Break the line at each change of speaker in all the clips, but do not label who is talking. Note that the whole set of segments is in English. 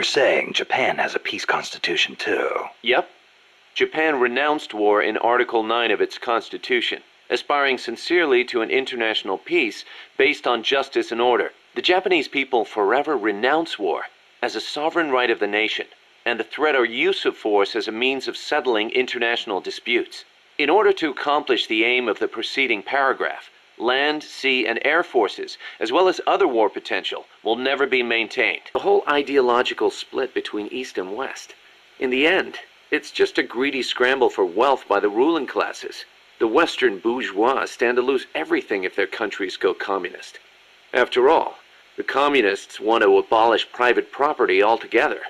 were saying, Japan has a peace constitution too.
Yep. Japan renounced war in Article 9 of its constitution, aspiring sincerely to an international peace based on justice and order. The Japanese people forever renounce war as a sovereign right of the nation and the threat or use of force as a means of settling international disputes. In order to accomplish the aim of the preceding paragraph, land, sea, and air forces, as well as other war potential, will never be maintained. The whole ideological split between East and West. In the end, it's just a greedy scramble for wealth by the ruling classes. The Western bourgeois stand to lose everything if their countries go communist. After all, the communists want to abolish private property altogether.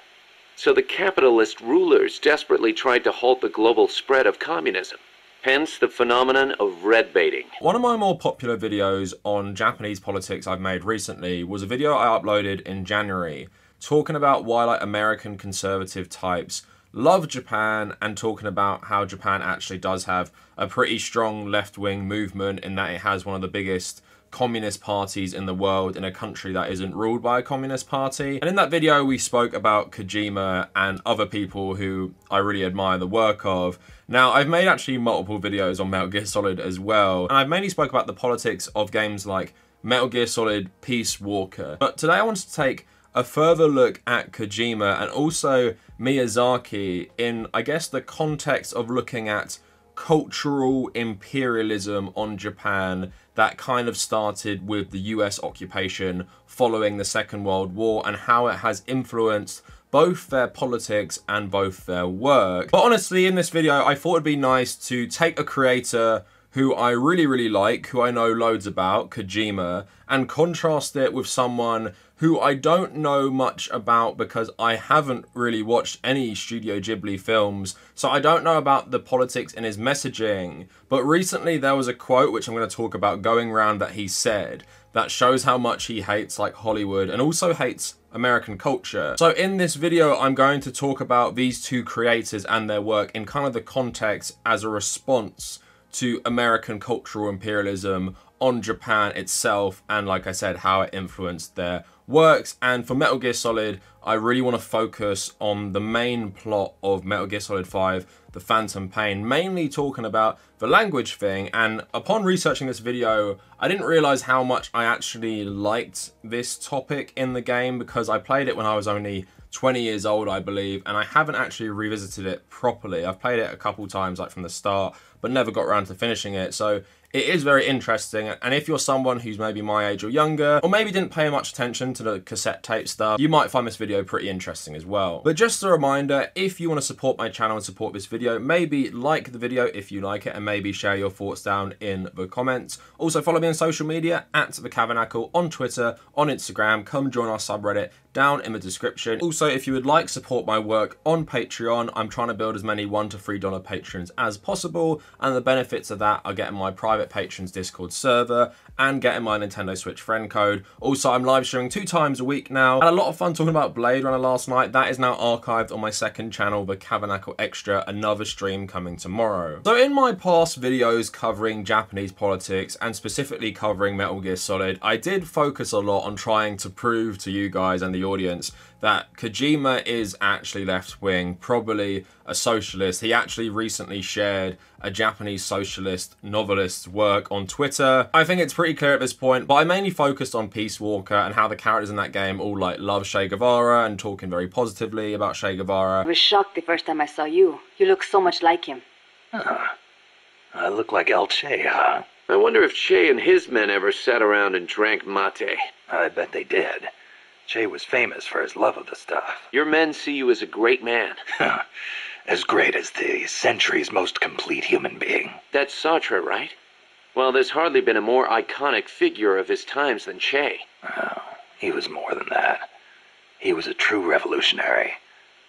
So the capitalist rulers desperately tried to halt the global spread of communism. Hence the phenomenon of red baiting.
One of my more popular videos on Japanese politics I've made recently was a video I uploaded in January talking about why like American conservative types love Japan and talking about how Japan actually does have a pretty strong left-wing movement in that it has one of the biggest communist parties in the world in a country that isn't ruled by a communist party. And in that video, we spoke about Kojima and other people who I really admire the work of. Now, I've made actually multiple videos on Metal Gear Solid as well, and I've mainly spoke about the politics of games like Metal Gear Solid Peace Walker. But today I wanted to take a further look at Kojima and also Miyazaki in, I guess, the context of looking at cultural imperialism on Japan that kind of started with the US occupation following the Second World War and how it has influenced both their politics and both their work. But honestly, in this video, I thought it'd be nice to take a creator who I really, really like, who I know loads about, Kojima, and contrast it with someone who I don't know much about because I haven't really watched any Studio Ghibli films, so I don't know about the politics in his messaging. But recently there was a quote which I'm going to talk about going around that he said that shows how much he hates like Hollywood and also hates American culture. So in this video, I'm going to talk about these two creators and their work in kind of the context as a response to American cultural imperialism on Japan itself and like I said how it influenced their works. And for Metal Gear Solid I really want to focus on the main plot of Metal Gear Solid 5 The Phantom Pain mainly talking about the language thing. And upon researching this video I didn't realize how much I actually liked this topic in the game because I played it when I was only 20 years old, I believe, and I haven't actually revisited it properly. I've played it a couple times, like from the start, but never got around to finishing it. So it is very interesting and if you're someone who's maybe my age or younger or maybe didn't pay much attention to the cassette tape stuff you might find this video pretty interesting as well but just a reminder if you want to support my channel and support this video maybe like the video if you like it and maybe share your thoughts down in the comments also follow me on social media at the Kavernacle on Twitter on Instagram come join our subreddit down in the description. Also, if you would like support my work on Patreon, I'm trying to build as many one to three dollar patrons as possible, and the benefits of that are getting my private patrons Discord server and getting my Nintendo Switch friend code. Also, I'm live streaming two times a week now. Had a lot of fun talking about Blade Runner last night. That is now archived on my second channel, The Kavernacle Extra, another stream coming tomorrow. So in my past videos covering Japanese politics and specifically covering Metal Gear Solid, I did focus a lot on trying to prove to you guys and the audience that Kojima is actually left wing, probably a socialist. He actually recently shared a Japanese socialist novelist's work on Twitter. I think it's pretty clear at this point, but I mainly focused on Peace Walker and how the characters in that game all like love Che Guevara and talking very positively about Che Guevara.
I was shocked the first time I saw you. You look so much like him.
Huh. I look like El Che, huh?
I wonder if Che and his men ever sat around and drank mate.
I bet they did. Che was famous for his love of the stuff.
Your men see you as a great man.
as great as the century's most complete human being.
That's Sartre, right? Well, there's hardly been a more iconic figure of his times than Che.
Oh, he was more than that. He was a true revolutionary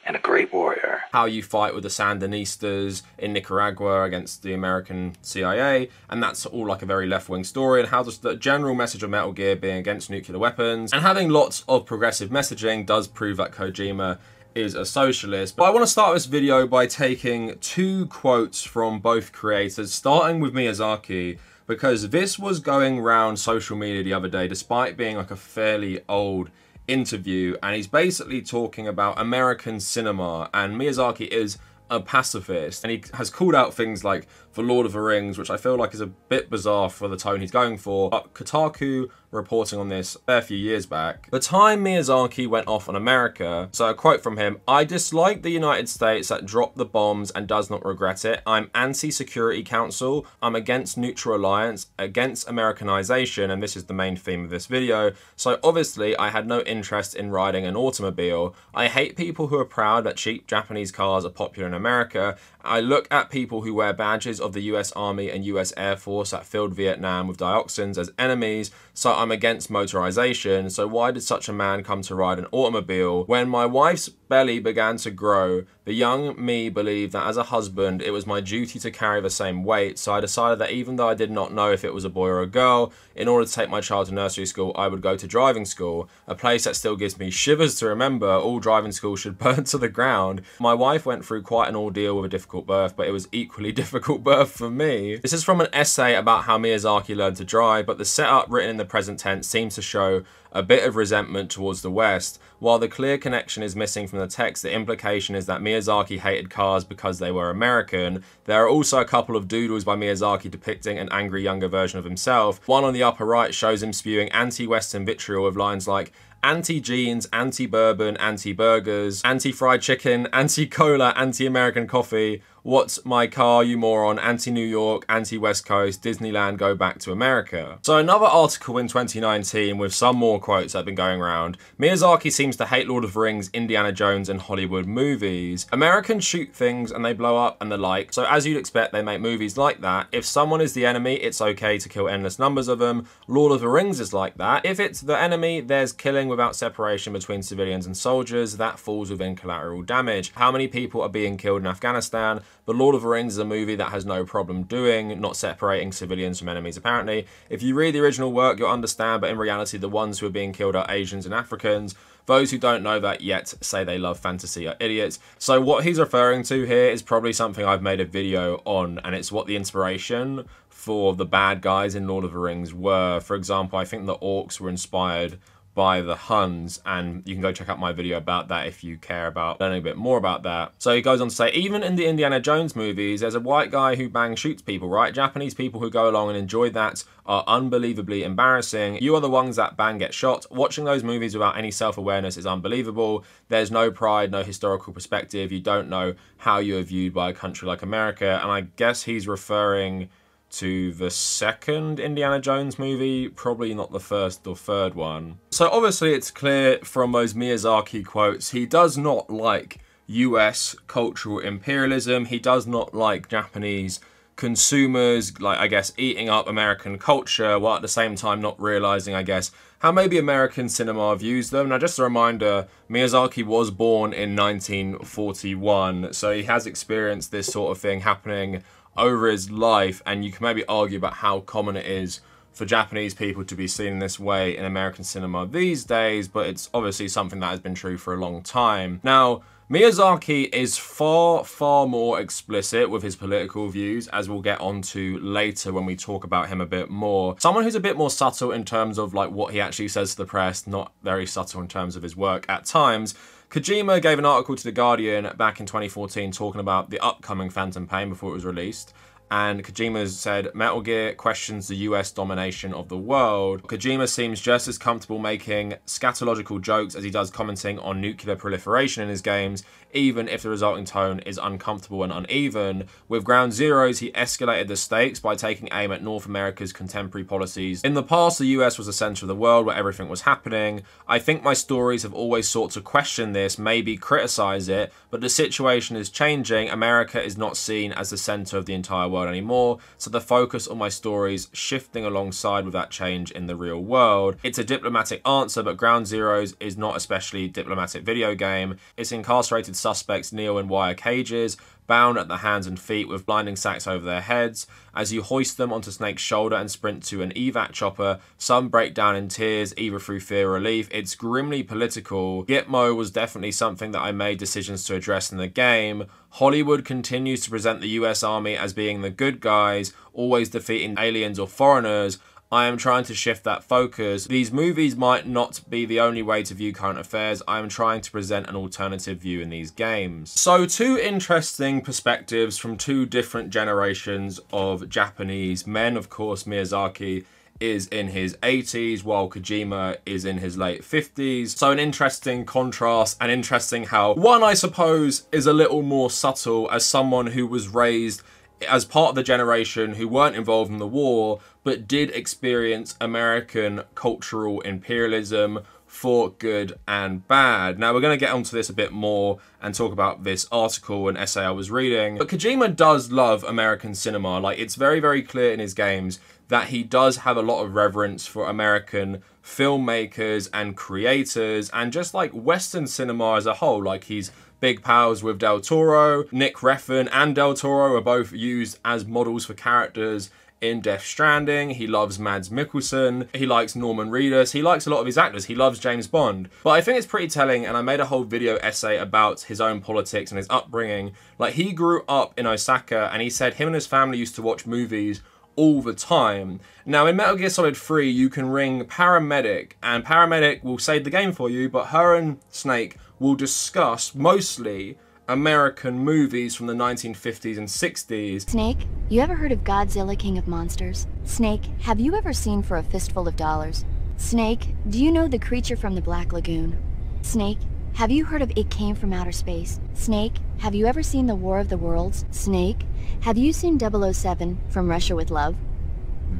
and a great warrior.
How you fight with the Sandinistas in Nicaragua against the American CIA, and that's all like a very left-wing story, and how just the general message of Metal Gear being against nuclear weapons, and having lots of progressive messaging does prove that Kojima is a socialist. But I want to start this video by taking two quotes from both creators, starting with Miyazaki, because this was going around social media the other day, despite being like a fairly old interview, and he's basically talking about American cinema. And Miyazaki is a pacifist, and he has called out things like The Lord of the Rings, which I feel like is a bit bizarre for the tone he's going for. But Kotaku reporting on this a few years back. The time Miyazaki went off on America, so a quote from him, I dislike the United States that dropped the bombs and does not regret it. I'm anti-Security Council. I'm against neutral alliance, against Americanization, and this is the main theme of this video. So obviously I had no interest in riding an automobile. I hate people who are proud that cheap Japanese cars are popular in America. I look at people who wear badges of the US Army and US Air Force that filled Vietnam with dioxins as enemies, so I'm against motorization. So why did such a man come to ride an automobile? When my wife's belly began to grow, the young me believed that as a husband, it was my duty to carry the same weight, so I decided that even though I did not know if it was a boy or a girl, in order to take my child to nursery school, I would go to driving school, a place that still gives me shivers to remember. All driving schools should burn to the ground. My wife went through quite an ordeal with a difficult birth, but it was equally difficult birth for me. This is from an essay about how Miyazaki learned to drive, but the setup written in the present tense seems to show a bit of resentment towards the West. While the clear connection is missing from the text, the implication is that Miyazaki hated cars because they were American. There are also a couple of doodles by Miyazaki depicting an angry younger version of himself. One on the upper right shows him spewing anti-Western vitriol with lines like, anti-jeans, anti-bourbon, anti-burgers, anti-fried chicken, anti-cola, anti-American coffee, What's my car, you moron? Anti New York, anti West Coast, Disneyland, go back to America. So, another article in 2019 with some more quotes that have been going around. Miyazaki seems to hate Lord of the Rings, Indiana Jones, and Hollywood movies. Americans shoot things and they blow up and the like, so as you'd expect, they make movies like that. If someone is the enemy, it's okay to kill endless numbers of them. Lord of the Rings is like that. If it's the enemy, there's killing without separation between civilians and soldiers. That falls within collateral damage. How many people are being killed in Afghanistan? The Lord of the Rings is a movie that has no problem doing, not separating civilians from enemies apparently. If you read the original work, you'll understand, but in reality, the ones who are being killed are Asians and Africans. Those who don't know that yet say they love fantasy are idiots. So what he's referring to here is probably something I've made a video on, and it's what the inspiration for the bad guys in Lord of the Rings were. For example, I think the orcs were inspired by the Huns, and you can go check out my video about that if you care about learning a bit more about that. So he goes on to say, even in the Indiana Jones movies, there's a white guy who bang shoots people, right? Japanese people who go along and enjoy that are unbelievably embarrassing. You are the ones that bang get shot. Watching those movies without any self-awareness is unbelievable. There's no pride, no historical perspective. You don't know how you are viewed by a country like America, and I guess he's referring to the second Indiana Jones movie, probably not the first or third one. So obviously it's clear from those Miyazaki quotes, he does not like US cultural imperialism, he does not like Japanese consumers, like I guess eating up American culture, while at the same time not realizing, I guess, how maybe American cinema views them. Now, just a reminder, Miyazaki was born in 1941, so he has experienced this sort of thing happening over his life, and you can maybe argue about how common it is for Japanese people to be seen in this way in American cinema these days, but it's obviously something that has been true for a long time. Now, Miyazaki is far, far more explicit with his political views, as we'll get onto later when we talk about him a bit more. Someone who's a bit more subtle in terms of like what he actually says to the press, not very subtle in terms of his work at times. Kojima gave an article to The Guardian back in 2014 talking about the upcoming Phantom Pain before it was released and Kojima said Metal Gear questions the US domination of the world. Kojima seems just as comfortable making scatological jokes as he does commenting on nuclear proliferation in his games, even if the resulting tone is uncomfortable and uneven. With Ground Zeroes, he escalated the stakes by taking aim at North America's contemporary policies. In the past, the US was the center of the world where everything was happening. I think my stories have always sought to question this, maybe criticize it, but the situation is changing. America is not seen as the center of the entire world world anymore, so the focus on my stories shifting alongside with that change in the real world. It's a diplomatic answer, but Ground Zeroes is not especially diplomatic video game. It's incarcerated suspects kneel in wire cages, bound at the hands and feet with blinding sacks over their heads. As you hoist them onto Snake's shoulder and sprint to an evac chopper, some break down in tears, either through fear or relief. It's grimly political. Gitmo was definitely something that I made decisions to address in the game. Hollywood continues to present the US Army as being the good guys, always defeating aliens or foreigners, I am trying to shift that focus. These movies might not be the only way to view current affairs. I am trying to present an alternative view in these games. So two interesting perspectives from two different generations of Japanese men. Of course, Miyazaki is in his 80s while Kojima is in his late 50s. So an interesting contrast and interesting how one I suppose is a little more subtle as someone who was raised as part of the generation who weren't involved in the war but did experience American cultural imperialism for good and bad. Now, we're going to get onto this a bit more and talk about this article and essay I was reading. But Kojima does love American cinema. Like, it's very, very clear in his games that he does have a lot of reverence for American filmmakers and creators and just like Western cinema as a whole. Like, he's big pals with Del Toro. Nick Refn and Del Toro are both used as models for characters in Death Stranding. He loves Mads Mikkelsen. He likes Norman Reedus. He likes a lot of his actors. He loves James Bond. But I think it's pretty telling, and I made a whole video essay about his own politics and his upbringing. Like, he grew up in Osaka, and he said him and his family used to watch movies all the time. Now, in Metal Gear Solid 3, you can ring Paramedic, and Paramedic will save the game for you, but her and Snake will discuss mostly American movies from the 1950s and 60s.
Snake, you ever heard of Godzilla King of Monsters? Snake, have you ever seen For a Fistful of Dollars? Snake, do you know the creature from the Black Lagoon? Snake, have you heard of It Came from Outer Space? Snake, have you ever seen The War of the Worlds? Snake, have you seen 007 From Russia with Love?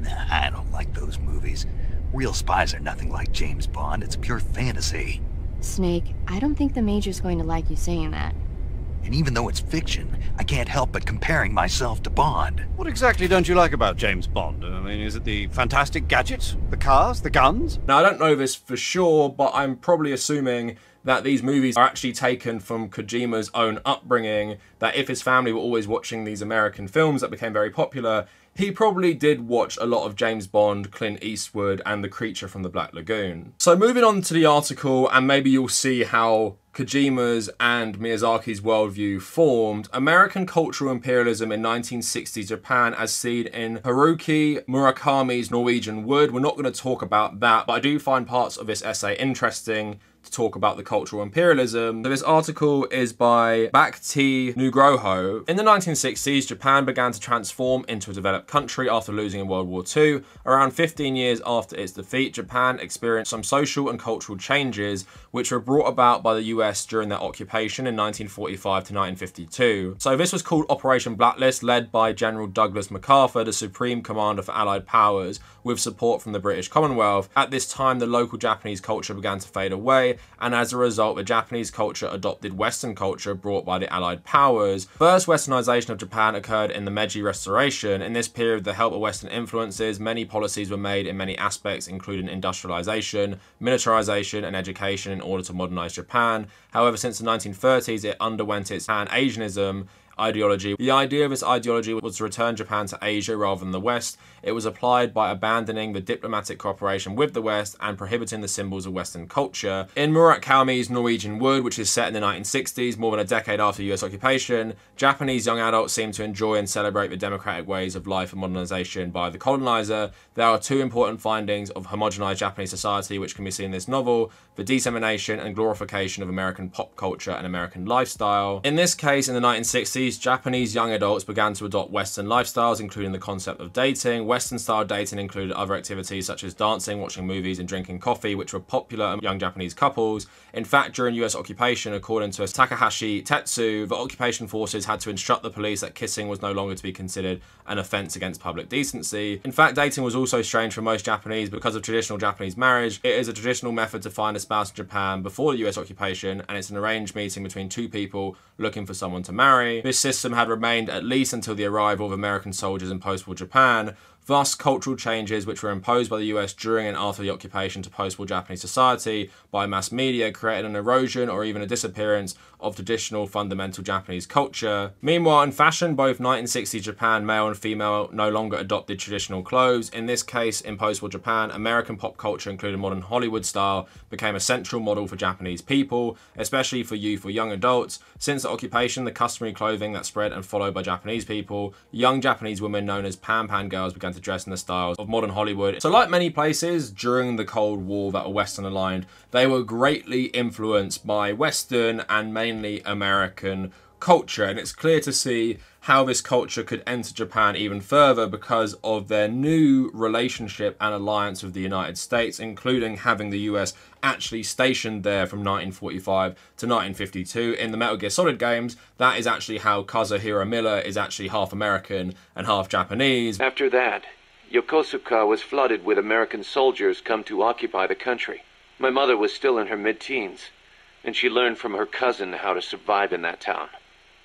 Nah, I don't like those movies. Real spies are nothing like James Bond. It's pure fantasy.
Snake, I don't think the Major's going to like you saying that.
And even though it's fiction, I can't help but comparing myself to Bond.
What exactly don't you like about James Bond? I mean, is it the fantastic gadgets? The cars? The guns?
Now, I don't know this for sure, but I'm probably assuming that these movies are actually taken from Kojima's own upbringing, that if his family were always watching these American films that became very popular, he probably did watch a lot of James Bond, Clint Eastwood, and The Creature from the Black Lagoon. So moving on to the article, and maybe you'll see how Kojima's and Miyazaki's worldview formed, American cultural imperialism in 1960s Japan as seen in Haruki Murakami's Norwegian Wood. We're not going to talk about that, but I do find parts of this essay interesting to talk about the cultural imperialism. So this article is by Bhakti Nugroho. In the 1960s, Japan began to transform into a developed country after losing in World War II. Around 15 years after its defeat, Japan experienced some social and cultural changes which were brought about by the US during their occupation in 1945 to 1952. So this was called Operation Blacklist, led by General Douglas MacArthur, the Supreme Commander for Allied Powers, with support from the British Commonwealth. At this time, the local Japanese culture began to fade away, and as a result, the Japanese culture adopted Western culture brought by the Allied powers. First westernization of Japan occurred in the Meiji Restoration. In this period, with the help of Western influences, many policies were made in many aspects, including industrialization, militarization, and education in order to modernize Japan. However, since the 1930s, it underwent its Pan-Asianism ideology. The idea of this ideology was to return Japan to Asia rather than the West. It was applied by abandoning the diplomatic cooperation with the West and prohibiting the symbols of Western culture. In Murakami's Norwegian Wood, which is set in the 1960s, more than a decade after US occupation, Japanese young adults seem to enjoy and celebrate the democratic ways of life and modernization by the colonizer. There are two important findings of homogenized Japanese society which can be seen in this novel, the dissemination and glorification of American pop culture and American lifestyle. In this case, in the 1960s, Japanese young adults began to adopt Western lifestyles, including the concept of dating. Western style dating included other activities such as dancing, watching movies, and drinking coffee, which were popular among young Japanese couples. In fact, during US occupation, according to Takahashi Tetsu, the occupation forces had to instruct the police that kissing was no longer to be considered an offense against public decency. In fact, dating was also strange for most Japanese because of traditional Japanese marriage. It is a traditional method to find a spouse in Japan before the US occupation, and it's an arranged meeting between two people looking for someone to marry. This system had remained at least until the arrival of American soldiers in post-war Japan, Thus, cultural changes which were imposed by the US during and after the occupation to post-war Japanese society by mass media created an erosion or even a disappearance of traditional fundamental Japanese culture. Meanwhile, in fashion, both 1960s Japan, male and female, no longer adopted traditional clothes. In this case, in post-war Japan, American pop culture, including modern Hollywood style, became a central model for Japanese people, especially for youth or young adults. Since the occupation, the customary clothing that spread and followed by Japanese people, young Japanese women known as pan-pan girls began began to dress in the styles of modern Hollywood. So like many places during the Cold War that were Western aligned, they were greatly influenced by Western and mainly American culture. And it's clear to see how this culture could enter Japan even further because of their new relationship and alliance with the United States, including having the US actually stationed there from 1945 to 1952. In the Metal Gear Solid games, that is actually how Kazuhiro Miller is actually half American and half Japanese.
After that, Yokosuka was flooded with American soldiers come to occupy the country. My mother was still in her mid-teens, and she learned from her cousin how to survive in that town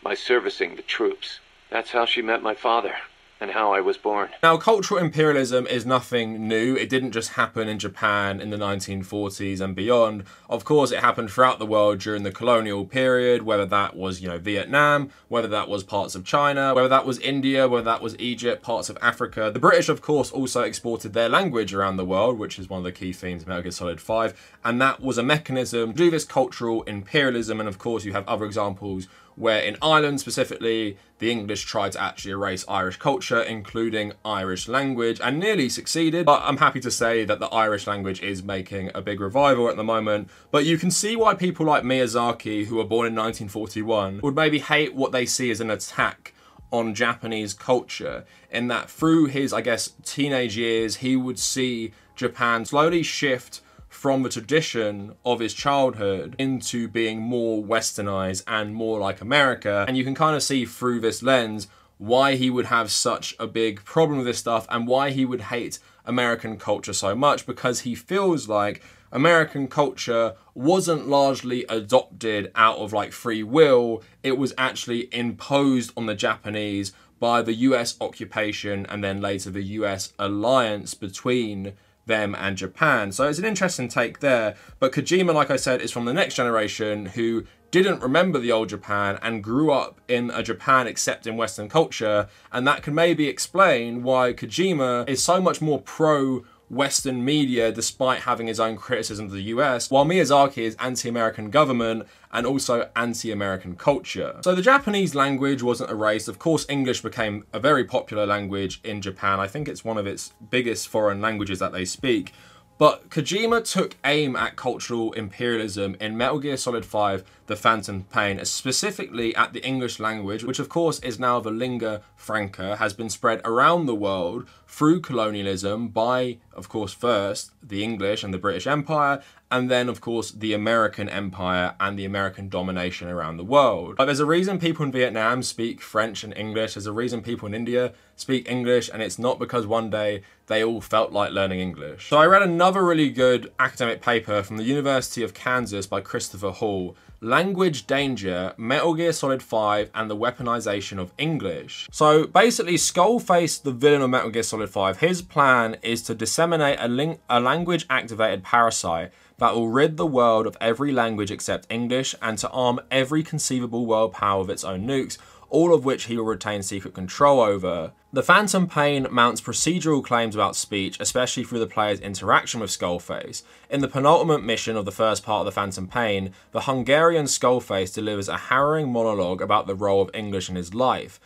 by servicing the troops. That's how she met my father and how I was born.
Now, cultural imperialism is nothing new. It didn't just happen in Japan in the 1940s and beyond. Of course, it happened throughout the world during the colonial period, whether that was, you know, Vietnam, whether that was parts of China, whether that was India, whether that was Egypt, parts of Africa. The British, of course, also exported their language around the world, which is one of the key themes of Metal Gear Solid 5, and that was a mechanism to do this cultural imperialism. And of course, you have other examples where in Ireland specifically, the English tried to actually erase Irish culture, including Irish language, and nearly succeeded. But I'm happy to say that the Irish language is making a big revival at the moment. But you can see why people like Miyazaki, who were born in 1941, would maybe hate what they see as an attack on Japanese culture, in that through his, I guess, teenage years, he would see Japan slowly shift from the tradition of his childhood into being more westernized and more like America. And you can kind of see through this lens why he would have such a big problem with this stuff and why he would hate American culture so much because he feels like American culture wasn't largely adopted out of like free will, it was actually imposed on the Japanese by the US occupation and then later the US alliance between them and Japan. So it's an interesting take there. But Kojima, like I said, is from the next generation who didn't remember the old Japan and grew up in a Japan except in Western culture. And that can maybe explain why Kojima is so much more pro Western media despite having his own criticism of the US, while Miyazaki is anti American government and also anti American culture. So the Japanese language wasn't erased. Of course, English became a very popular language in Japan. I think it's one of its biggest foreign languages that they speak. But Kojima took aim at cultural imperialism in Metal Gear Solid 5 The Phantom Pain, specifically at the English language, which of course is now the lingua franca, has been spread around the world through colonialism by, of course, first the English and the British Empire, and then, of course, the American Empire and the American domination around the world. Like, there's a reason people in Vietnam speak French and English, there's a reason people in India speak English, and it's not because one day they all felt like learning English. So I read another really good academic paper from the University of Kansas by Christopher Hall Language Danger, Metal Gear Solid 5, and the Weaponization of English. So basically, Skullface, the villain of Metal Gear Solid 5, his plan is to disseminate a, a language activated parasite that will rid the world of every language except English and to arm every conceivable world power with its own nukes, all of which he will retain secret control over. The Phantom Pain mounts procedural claims about speech, especially through the player's interaction with Skullface. In the penultimate mission of the first part of the Phantom Pain, the Hungarian Skullface delivers a harrowing monologue about the role of English in his life.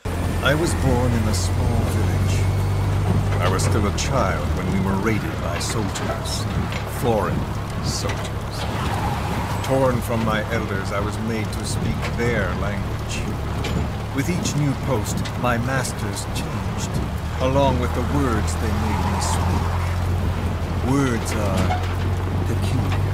I was born in a small village. I was still a child when we were raided by soldiers. Foreign soldiers. Torn from my elders, I was made to speak their language. With each new post, my masters changed, along with the words they made me speak. Words are peculiar.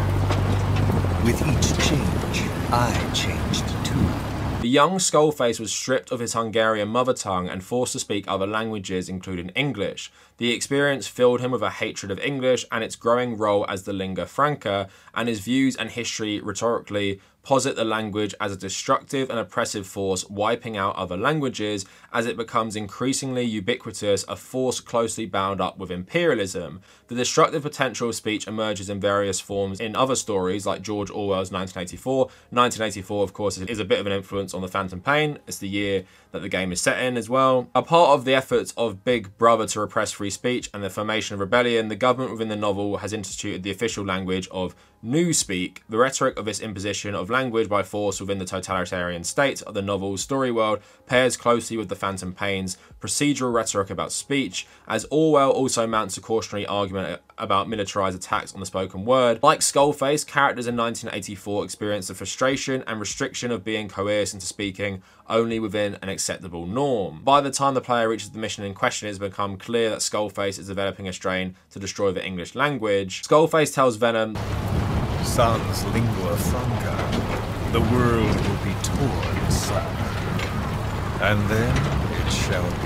With each change, I changed too.
The young Skullface was stripped of his Hungarian mother tongue and forced to speak other languages, including English. The experience filled him with a hatred of English and its growing role as the lingua franca, and his views and history rhetorically posit the language as a destructive and oppressive force wiping out other languages as it becomes increasingly ubiquitous, a force closely bound up with imperialism. The destructive potential of speech emerges in various forms in other stories like George Orwell's 1984. 1984, of course, is a bit of an influence on The Phantom Pain. It's the year that the game is set in as well. A part of the efforts of Big Brother to repress free speech and the formation of rebellion, the government within the novel has instituted the official language of Newspeak. The rhetoric of this imposition of language by force within the totalitarian state of the novel's story world pairs closely with the Phantom Pain's procedural rhetoric about speech, as Orwell also mounts a cautionary argument about militarized attacks on the spoken word. Like Skullface, characters in 1984 experience the frustration and restriction of being coerced into speaking only within an acceptable norm. By the time the player reaches the mission in question, it has become clear that Skullface is developing a strain to destroy the English language. Skullface tells Venom,
Sans lingua franca, the world will be torn asunder, and then it shall be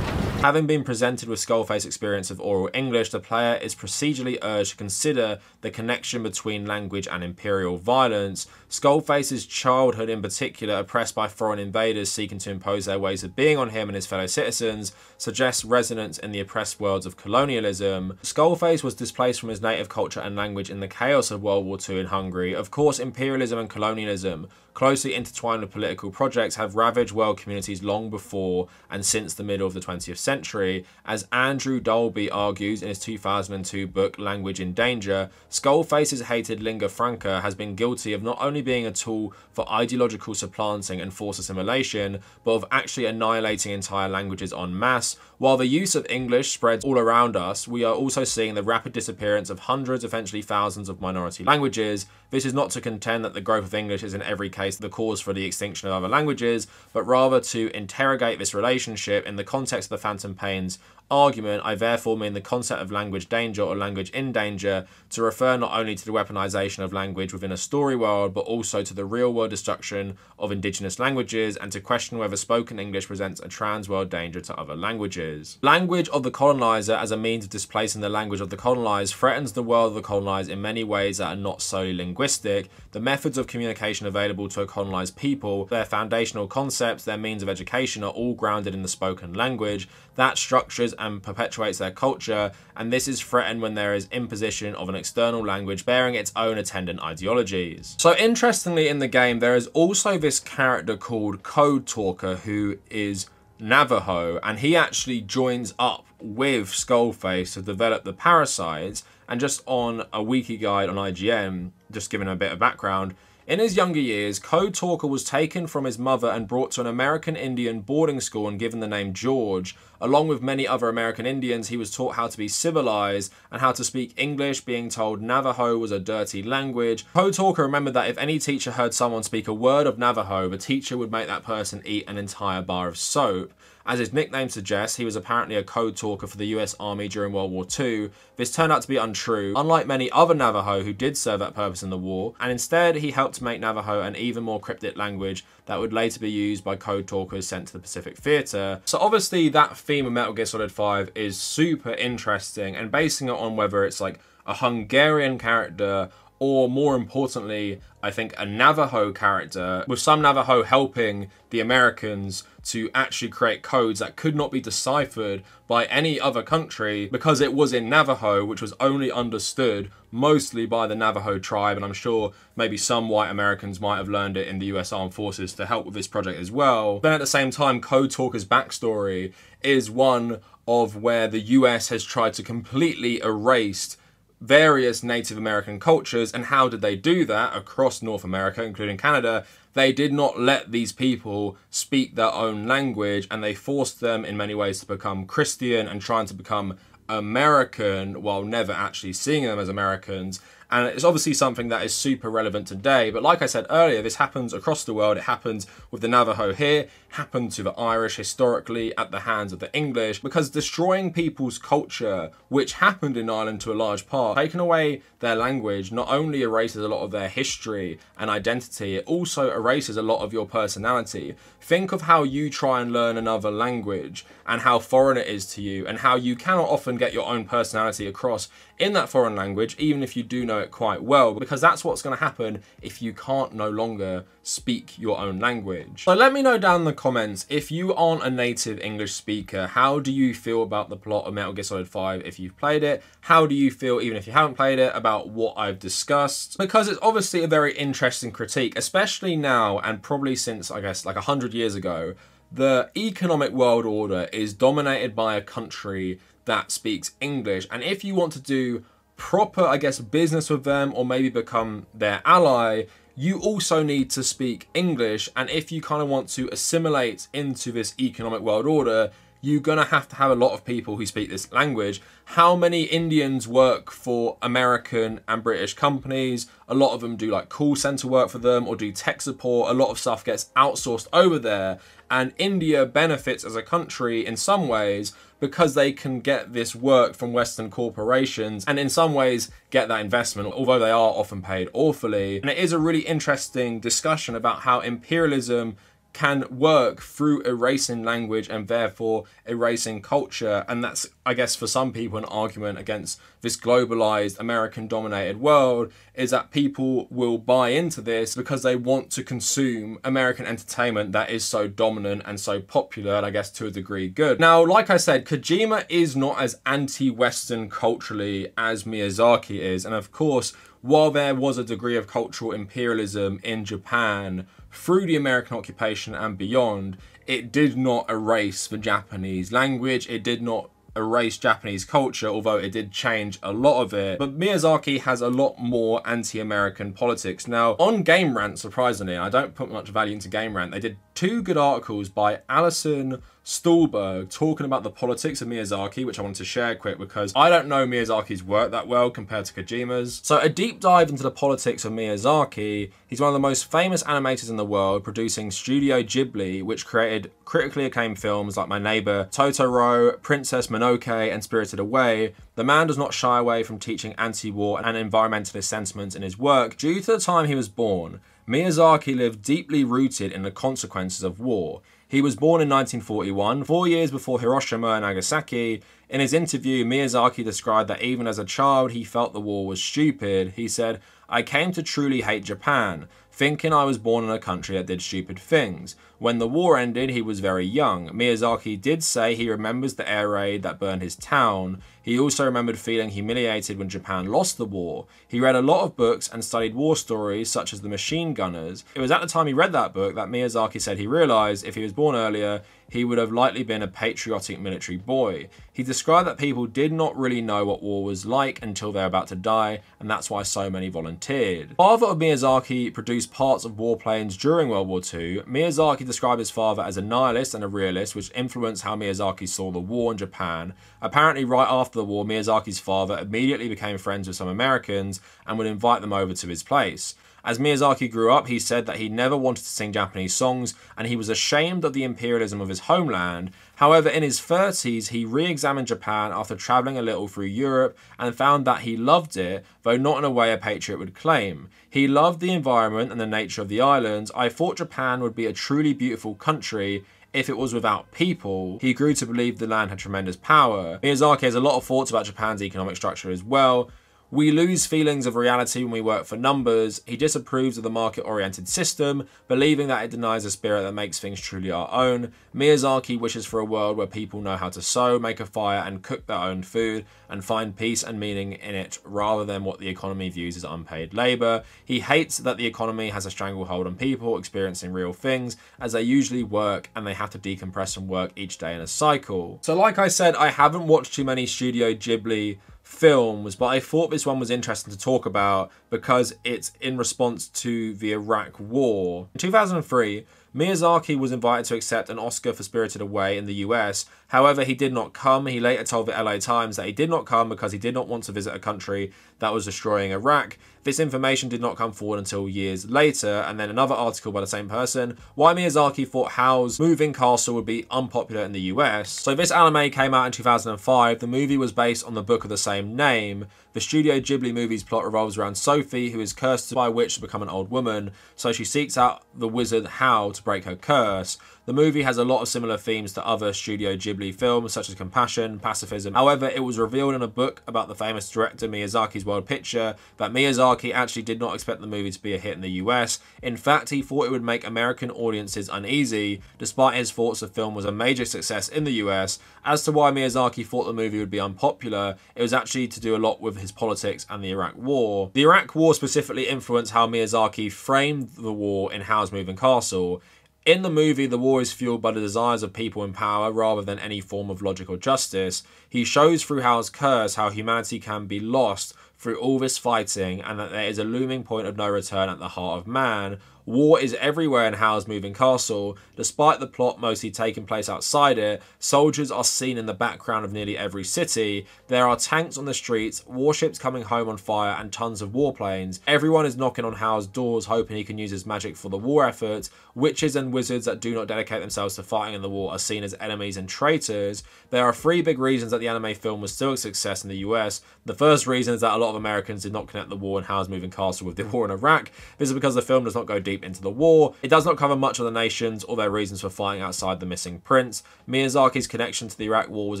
Having been presented with Skullface's experience of oral English, the player is procedurally urged to consider the connection between language and imperial violence. Skullface's childhood, in particular, oppressed by foreign invaders seeking to impose their ways of being on him and his fellow citizens, suggests resonance in the oppressed worlds of colonialism. Skullface was displaced from his native culture and language in the chaos of World War II in Hungary. Of course, imperialism and colonialism closely intertwined with political projects have ravaged world communities long before and since the middle of the 20th century. As Andrew Dalby argues in his 2002 book Language in Danger, Skullface's hated lingua franca has been guilty of not only being a tool for ideological supplanting and forced assimilation, but of actually annihilating entire languages en masse. While the use of English spreads all around us, we are also seeing the rapid disappearance of hundreds, eventually thousands of minority languages. This is not to contend that the growth of English is in every case the cause for the extinction of other languages, but rather to interrogate this relationship in the context of the Phantom Pains argument, I therefore mean the concept of language danger or language in danger to refer not only to the weaponization of language within a story world, but also to the real world destruction of indigenous languages and to question whether spoken English presents a trans world danger to other languages. Language of the colonizer as a means of displacing the language of the colonized threatens the world of the colonized in many ways that are not solely linguistic. The methods of communication available to a colonized people, their foundational concepts, their means of education are all grounded in the spoken language. That structures and perpetuates their culture, and this is threatened when there is imposition of an external language bearing its own attendant ideologies. So interestingly in the game, there is also this character called Code Talker who is Navajo, and he actually joins up with Skullface to develop the parasites, and just on a wiki guide on IGN, just giving a bit of background, in his younger years, Code Talker was taken from his mother and brought to an American Indian boarding school and given the name George. Along with many other American Indians, he was taught how to be civilized and how to speak English, being told Navajo was a dirty language. Code Talker remembered that if any teacher heard someone speak a word of Navajo, the teacher would make that person eat an entire bar of soap. As his nickname suggests, he was apparently a code talker for the US Army during World War II. This turned out to be untrue, unlike many other Navajo who did serve that purpose in the war, and instead he helped to make Navajo an even more cryptic language that would later be used by code talkers sent to the Pacific Theatre. So obviously that theme of Metal Gear Solid 5 is super interesting, and basing it on whether it's like a Hungarian character or more importantly, I think a Navajo character, with some Navajo helping the Americans to actually create codes that could not be deciphered by any other country because it was in Navajo, which was only understood mostly by the Navajo tribe. And I'm sure maybe some white Americans might have learned it in the US Armed Forces to help with this project as well. Then at the same time, Code Talker's backstory is one of where the US has tried to completely erase various Native American cultures. And how did they do that across North America, including Canada? They did not let these people speak their own language and they forced them in many ways to become Christian and trying to become American while never actually seeing them as Americans. And it's obviously something that is super relevant today. But like I said earlier, this happens across the world. It happens with the Navajo here, happened to the Irish historically at the hands of the English, because destroying people's culture, which happened in Ireland to a large part, taking away their language, not only erases a lot of their history and identity, it also erases a lot of your personality. Think of how you try and learn another language and how foreign it is to you, and how you cannot often get your own personality across in that foreign language, even if you do know it quite well, because that's what's going to happen if you can't no longer speak your own language. So let me know down in the comments, if you aren't a native English speaker, how do you feel about the plot of Metal Gear Solid 5 if you've played it? How do you feel, even if you haven't played it, about what I've discussed? Because it's obviously a very interesting critique, especially now and probably since, I guess, like 100 years ago, the economic world order is dominated by a country that speaks English. And if you want to do proper, I guess, business with them or maybe become their ally, you also need to speak English. And if you kind of want to assimilate into this economic world order, you're going to have to have a lot of people who speak this language. How many Indians work for American and British companies? A lot of them do like call center work for them or do tech support. A lot of stuff gets outsourced over there. And India benefits as a country in some ways because they can get this work from Western corporations and in some ways get that investment, although they are often paid awfully. And it is a really interesting discussion about how imperialism can work through erasing language and therefore erasing culture. And that's, I guess, for some people, an argument against this globalized American dominated world is that people will buy into this because they want to consume American entertainment that is so dominant and so popular, and I guess to a degree good. Now, like I said, Kojima is not as anti Western culturally as Miyazaki is. And of course, while there was a degree of cultural imperialism in Japan through the American occupation and beyond, it did not erase the Japanese language, it did not erase Japanese culture, although it did change a lot of it. But Miyazaki has a lot more anti-American politics. Now, on Game Rant, surprisingly, I don't put much value into Game Rant, they did two good articles by Alison Stulberg talking about the politics of Miyazaki, which I wanted to share quick because I don't know Miyazaki's work that well compared to Kojima's. So a deep dive into the politics of Miyazaki. He's one of the most famous animators in the world, producing Studio Ghibli, which created critically acclaimed films like My Neighbor Totoro, Princess Mononoke, and Spirited Away. The man does not shy away from teaching anti-war and environmentalist sentiments in his work due to the time he was born. Miyazaki lived deeply rooted in the consequences of war. He was born in 1941, four years before Hiroshima and Nagasaki. In his interview, Miyazaki described that even as a child, he felt the war was stupid. He said, I came to truly hate Japan, thinking I was born in a country that did stupid things. When the war ended, he was very young. Miyazaki did say he remembers the air raid that burned his town. He also remembered feeling humiliated when Japan lost the war. He read a lot of books and studied war stories such as The Machine Gunners. It was at the time he read that book that Miyazaki said he realized if he was born earlier, he would have likely been a patriotic military boy. He described that people did not really know what war was like until they were about to die, and that's why so many volunteered. Father of Miyazaki produced parts of warplanes during World War II. Miyazaki described his father as a nihilist and a realist, which influenced how Miyazaki saw the war in Japan. Apparently, right after the war, Miyazaki's father immediately became friends with some Americans and would invite them over to his place. As Miyazaki grew up, he said that he never wanted to sing Japanese songs and he was ashamed of the imperialism of his homeland. However, in his 30s, he re examined Japan after travelling a little through Europe and found that he loved it, though not in a way a patriot would claim. He loved the environment and the nature of the islands. I thought Japan would be a truly beautiful country if it was without people, he grew to believe the land had tremendous power. Miyazaki has a lot of thoughts about Japan's economic structure as well, we lose feelings of reality when we work for numbers. He disapproves of the market oriented system, believing that it denies the spirit that makes things truly our own. Miyazaki wishes for a world where people know how to sew, make a fire, and cook their own food, and find peace and meaning in it rather than what the economy views as unpaid labour. He hates that the economy has a stranglehold on people experiencing real things, as they usually work and they have to decompress and work each day in a cycle. So, like I said, I haven't watched too many Studio Ghibli films, but I thought this one was interesting to talk about because it's in response to the Iraq War. In 2003, Miyazaki was invited to accept an Oscar for Spirited Away in the US. However, he did not come. He later told the LA Times that he did not come because he did not want to visit a country that was destroying Iraq. This information did not come forward until years later, and then another article by the same person, why Miyazaki thought Howl's Moving Castle would be unpopular in the US. So this anime came out in 2005. The movie was based on the book of the same name. The Studio Ghibli movie's plot revolves around Sophie, who is cursed by a witch to become an old woman, so she seeks out the wizard Howl to break her curse. The movie has a lot of similar themes to other Studio Ghibli films, such as compassion, pacifism. However, it was revealed in a book about the famous director Miyazaki's World Picture that Miyazaki actually did not expect the movie to be a hit in the US. In fact, he thought it would make American audiences uneasy, despite his thoughts the film was a major success in the US. As to why Miyazaki thought the movie would be unpopular, it was actually to do a lot with his politics and the Iraq War. The Iraq War specifically influenced how Miyazaki framed the war in Howl's Moving Castle. In the movie, the war is fueled by the desires of people in power rather than any form of logical justice. He shows through Howl's curse how humanity can be lost through all this fighting and that there is a looming point of no return at the heart of man, War is everywhere in Howl's Moving Castle. Despite the plot mostly taking place outside it, soldiers are seen in the background of nearly every city. There are tanks on the streets, warships coming home on fire, and tons of warplanes. Everyone is knocking on Howl's doors hoping he can use his magic for the war effort. Witches and wizards that do not dedicate themselves to fighting in the war are seen as enemies and traitors. There are three big reasons that the anime film was still a success in the US. The first reason is that a lot of Americans did not connect the war in Howl's Moving Castle with the war in Iraq. This is because the film does not go deep into the war. It does not cover much of the nations or their reasons for fighting outside the missing prince. Miyazaki's connection to the Iraq war was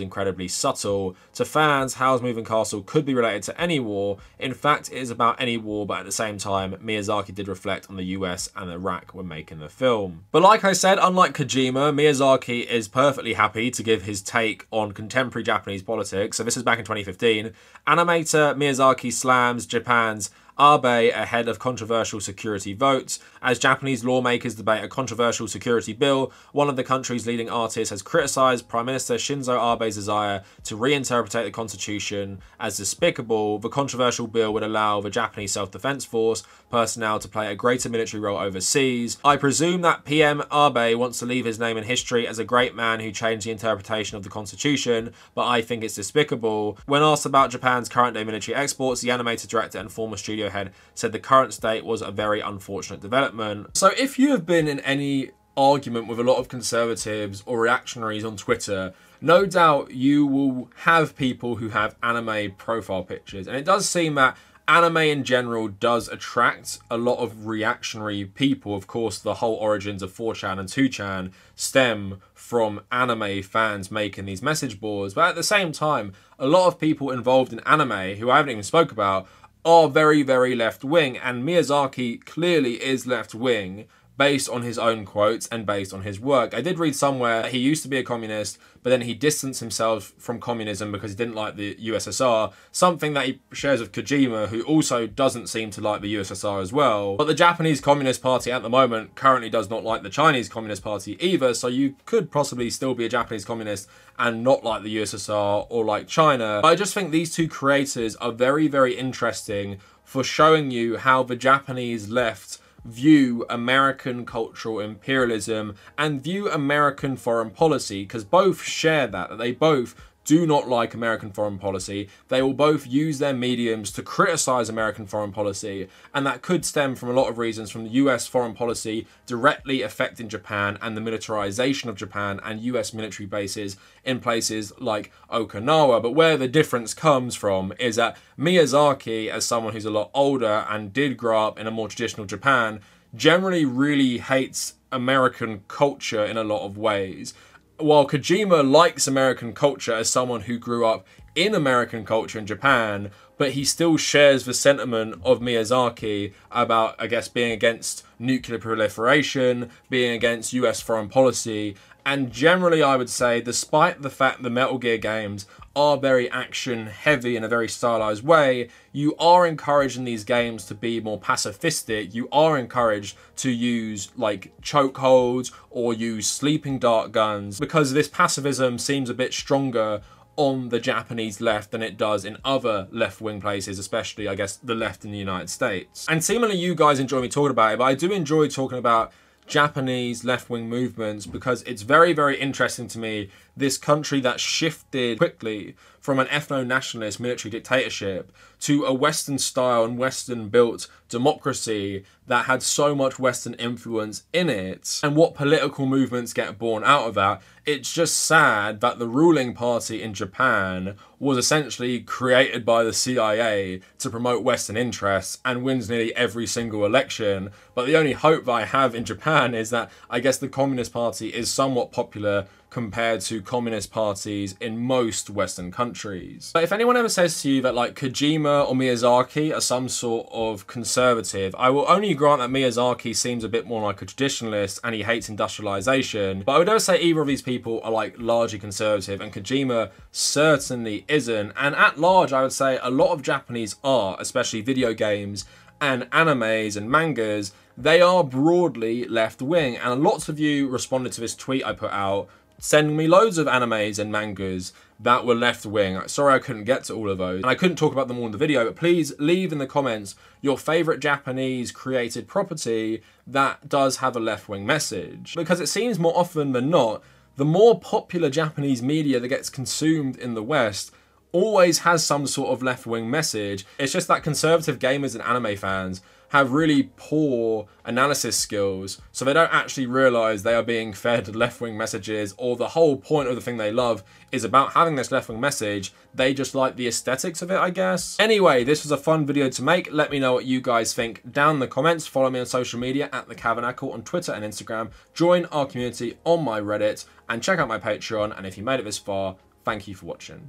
incredibly subtle. To fans, Howl's Moving Castle could be related to any war. In fact, it is about any war, but at the same time, Miyazaki did reflect on the US and Iraq when making the film. But like I said, unlike Kojima, Miyazaki is perfectly happy to give his take on contemporary Japanese politics. So this is back in 2015. Animator Miyazaki slams Japan's Abe ahead of controversial security votes. As Japanese lawmakers debate a controversial security bill, one of the country's leading artists has criticised Prime Minister Shinzo Abe's desire to reinterpret the constitution as despicable. The controversial bill would allow the Japanese Self Defense Force personnel to play a greater military role overseas. I presume that PM Abe wants to leave his name in history as a great man who changed the interpretation of the constitution, but I think it's despicable. When asked about Japan's current day military exports, the animated director and former studio Ghibli head said the current state was a very unfortunate development. So if you have been in any argument with a lot of conservatives or reactionaries on Twitter, no doubt you will have people who have anime profile pictures. And it does seem that anime in general does attract a lot of reactionary people. Of course, the whole origins of 4chan and 2chan stem from anime fans making these message boards. But at the same time, a lot of people involved in anime, who I haven't even spoke about, are very, very left wing, and Miyazaki clearly is left wing based on his own quotes and based on his work. I did read somewhere he used to be a communist, but then he distanced himself from communism because he didn't like the USSR, something that he shares with Kojima, who also doesn't seem to like the USSR as well. But the Japanese Communist Party at the moment currently does not like the Chinese Communist Party either, so you could possibly still be a Japanese communist and not like the USSR or like China. But I just think these two creators are very, very interesting for showing you how the Japanese left view American cultural imperialism and view American foreign policy because both share that, they both do not like American foreign policy. They will both use their mediums to criticize American foreign policy, and that could stem from a lot of reasons from the US foreign policy directly affecting Japan and the militarization of Japan and US military bases in places like Okinawa. But where the difference comes from is that Miyazaki, as someone who's a lot older and did grow up in a more traditional Japan, generally really hates American culture in a lot of ways while Kojima likes American culture as someone who grew up in American culture in Japan, but he still shares the sentiment of Miyazaki about, I guess, being against nuclear proliferation, being against US foreign policy, and generally, I would say, despite the fact the Metal Gear games are very action heavy in a very stylized way, you are encouraged in these games to be more pacifistic. You are encouraged to use like chokeholds or use sleeping dart guns because this pacifism seems a bit stronger on the Japanese left than it does in other left wing places, especially, I guess, the left in the United States. And seemingly, you guys enjoy me talking about it, but I do enjoy talking about Japanese left wing movements because it's very, very interesting to me. This country that shifted quickly from an ethno nationalist military dictatorship to a Western style and Western built democracy that had so much Western influence in it, and what political movements get born out of that. It's just sad that the ruling party in Japan was essentially created by the CIA to promote Western interests and wins nearly every single election. But the only hope that I have in Japan is that I guess the Communist Party is somewhat popular compared to communist parties in most Western countries. But if anyone ever says to you that like Kojima or Miyazaki are some sort of conservative, I will only grant that Miyazaki seems a bit more like a traditionalist and he hates industrialization, but I would never say either of these people are like largely conservative and Kojima certainly isn't. And at large, I would say a lot of Japanese art, especially video games and animes and mangas, they are broadly left wing. And lots of you responded to this tweet I put out sending me loads of animes and mangas that were left wing. Sorry I couldn't get to all of those, and I couldn't talk about them all in the video, but please leave in the comments your favourite Japanese created property that does have a left wing message. Because it seems more often than not, the more popular Japanese media that gets consumed in the West always has some sort of left wing message. It's just that conservative gamers and anime fans have really poor analysis skills, so they don't actually realize they are being fed left wing messages, or the whole point of the thing they love is about having this left wing message. They just like the aesthetics of it, I guess. Anyway, this was a fun video to make. Let me know what you guys think down in the comments. Follow me on social media at the Kavernacle on Twitter and Instagram. Join our community on my Reddit and check out my Patreon. And if you made it this far, thank you for watching.